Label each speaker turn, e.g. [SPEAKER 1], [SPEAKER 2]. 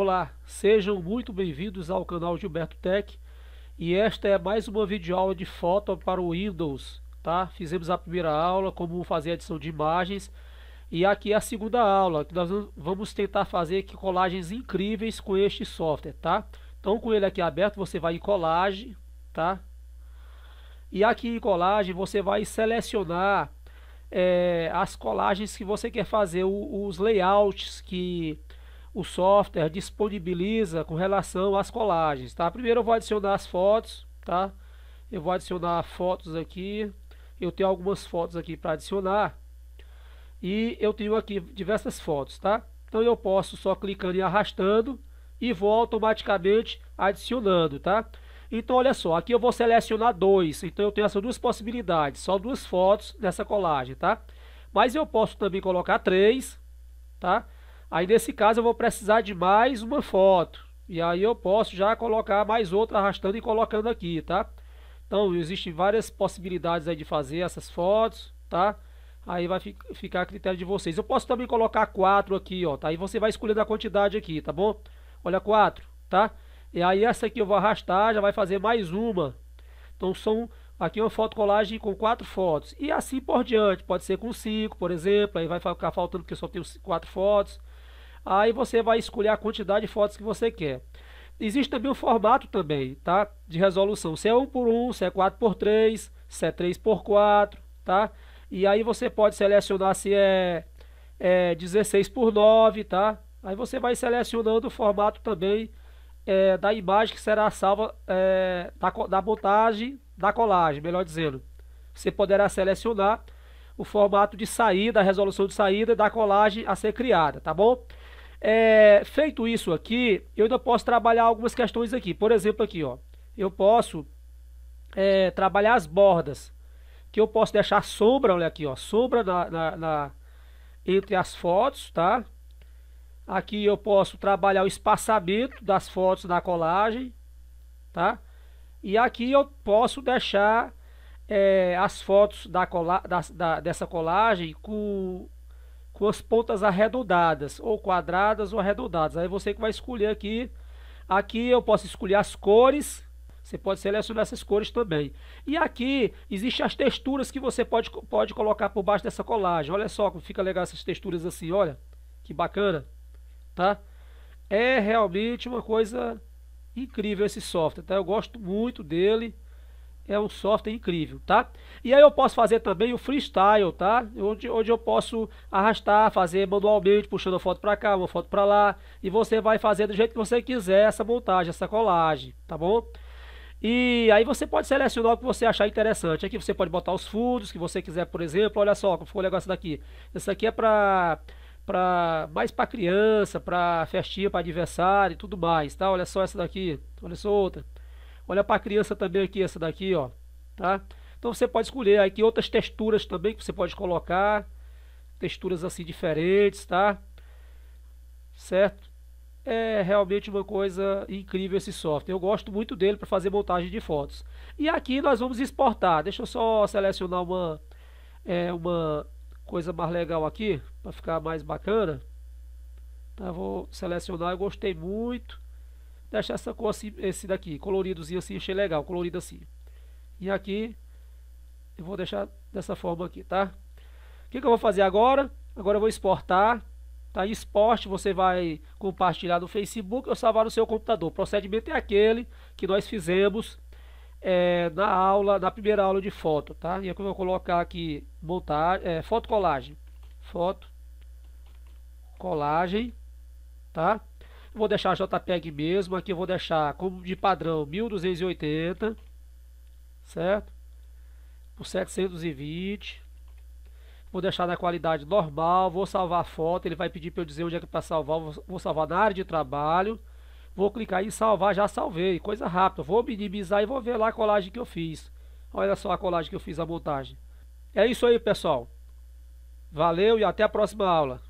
[SPEAKER 1] Olá, sejam muito bem-vindos ao canal Gilberto Tech e esta é mais uma videoaula de foto para o Windows, tá? Fizemos a primeira aula, como fazer a edição de imagens e aqui é a segunda aula, que nós vamos tentar fazer aqui colagens incríveis com este software, tá? Então com ele aqui aberto você vai em colagem, tá? E aqui em colagem você vai selecionar é, as colagens que você quer fazer, os layouts que o software disponibiliza com relação às colagens, tá? Primeiro eu vou adicionar as fotos, tá? Eu vou adicionar fotos aqui. Eu tenho algumas fotos aqui para adicionar. E eu tenho aqui diversas fotos, tá? Então eu posso só clicando e arrastando e vou automaticamente adicionando, tá? Então olha só, aqui eu vou selecionar dois, então eu tenho essas duas possibilidades, só duas fotos nessa colagem, tá? Mas eu posso também colocar três, tá? Aí nesse caso eu vou precisar de mais uma foto. E aí eu posso já colocar mais outra arrastando e colocando aqui, tá? Então existem várias possibilidades aí de fazer essas fotos, tá? Aí vai ficar a critério de vocês. Eu posso também colocar quatro aqui, ó, tá? Aí você vai escolhendo a quantidade aqui, tá bom? Olha, quatro, tá? E aí essa aqui eu vou arrastar, já vai fazer mais uma. Então são aqui uma foto colagem com quatro fotos. E assim por diante, pode ser com cinco, por exemplo, aí vai ficar faltando porque só tem quatro fotos. Aí você vai escolher a quantidade de fotos que você quer. Existe também o formato também, tá? De resolução. Se é 1 por 1, se é 4 por 3, se é 3 por 4, tá? E aí você pode selecionar se é, é 16 por 9, tá? Aí você vai selecionando o formato também é, da imagem que será salva é, da, da montagem da colagem, melhor dizendo. Você poderá selecionar o formato de saída, a resolução de saída da colagem a ser criada, tá bom? É, feito isso aqui, eu ainda posso trabalhar algumas questões aqui. Por exemplo, aqui, ó, eu posso é, trabalhar as bordas, que eu posso deixar sombra, olha aqui, ó, sombra na, na, na, entre as fotos, tá? Aqui eu posso trabalhar o espaçamento das fotos na colagem, tá? E aqui eu posso deixar é, as fotos da, cola da, da, dessa colagem com com as pontas arredondadas, ou quadradas ou arredondadas. Aí você que vai escolher aqui. Aqui eu posso escolher as cores. Você pode selecionar essas cores também. E aqui existem as texturas que você pode, pode colocar por baixo dessa colagem. Olha só como fica legal essas texturas assim, olha. Que bacana. Tá? É realmente uma coisa incrível esse software, tá? Eu gosto muito dele é um software incrível, tá? E aí eu posso fazer também o freestyle, tá? Onde, onde eu posso arrastar, fazer manualmente, puxando a foto para cá, uma foto para lá, e você vai fazer do jeito que você quiser essa montagem, essa colagem, tá bom? E aí você pode selecionar o que você achar interessante. Aqui você pode botar os fundos que você quiser, por exemplo. Olha só como ficou legal essa daqui. Essa aqui é para para mais para criança, para festinha, para aniversário e tudo mais, tá? Olha só essa daqui. Olha só outra. Olha para a criança também aqui, essa daqui, ó. Tá? Então você pode escolher aqui outras texturas também que você pode colocar. Texturas assim diferentes, tá? Certo? É realmente uma coisa incrível esse software. Eu gosto muito dele para fazer montagem de fotos. E aqui nós vamos exportar. Deixa eu só selecionar uma, é, uma coisa mais legal aqui, para ficar mais bacana. Tá, vou selecionar, eu gostei muito deixar essa cor assim, esse daqui, coloridozinho assim, achei legal, colorido assim. E aqui, eu vou deixar dessa forma aqui, tá? O que, que eu vou fazer agora? Agora eu vou exportar, tá? Exporte, você vai compartilhar no Facebook ou salvar no seu computador. O procedimento é aquele que nós fizemos é, na aula, na primeira aula de foto, tá? E aqui eu vou colocar aqui, montar, é, foto colagem. Foto colagem, tá? Vou deixar JPEG mesmo, aqui eu vou deixar como de padrão 1280, certo? Por 720. Vou deixar na qualidade normal, vou salvar a foto, ele vai pedir para eu dizer onde é que é para salvar, vou salvar na área de trabalho. Vou clicar em salvar, já salvei, coisa rápida. Vou minimizar e vou ver lá a colagem que eu fiz. Olha só a colagem que eu fiz, a montagem. É isso aí, pessoal. Valeu e até a próxima aula.